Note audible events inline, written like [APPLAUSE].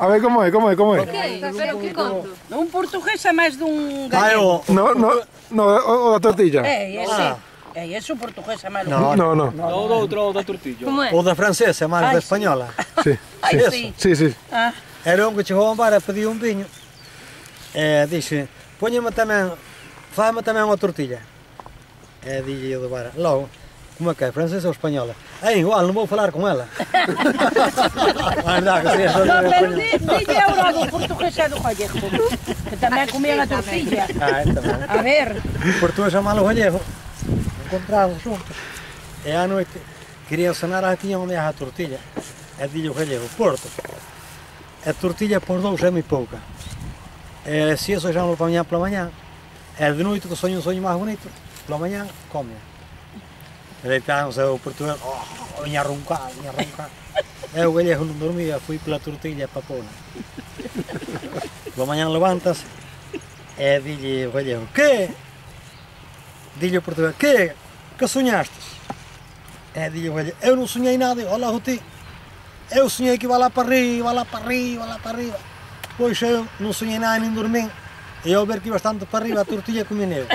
A ver como é, como é, como é. Pero que conto? Um português é mais de um Ah, galego. eu... No, no, no, o, o da tortilla. É, esse. Ah. É, esse o português é mais de um. Não. No, no. O do outro, o da tortilha. Como é? O da francesa é mais Ai, da sim. espanhola. Sí, Ai, sí. [LAUGHS] sim. Sí, sí. Ah, Era um que chegou a um bar a pedir um vinho. É, disse, ponha-me também, faz-me também uma tortilha. É, disse eu do bar. Logo, como é que é, francesa ou espanhola? É igual, não vou falar com ela. [LAUGHS] Mas dá, que não, de di- diga o lado português é do galego. Que também comia a tortilha. Ah, é também. A ver. O português chamava o gallego. Encontravam juntos. E à noite, queria cenar, ah, tinha onde a tortilha. É disse o gallego, Porto. A tortilha por dois é muito pouca. É, se isso já não para amanhã pela manhã. É de noite que sonho um sonho mais bonito. Pela manhã, come. Deitaram-se o português, oh, vinha roncar, vinha roncar. É, o gallego não dormia, fui pela tortilha para pôr. Pela manhã levanta-se, é, diz o gallego, que? Diz o português, que? Que sonhaste? É, diz o eu não sonhei nada, olha o ti. Eu sonhei que ia lá para arriba, lá para arriba, lá para arriba. Pois eu não sonhei nada nem dormi. E ao ver que bastante para arriba, a tortilha comia [LAUGHS] nele.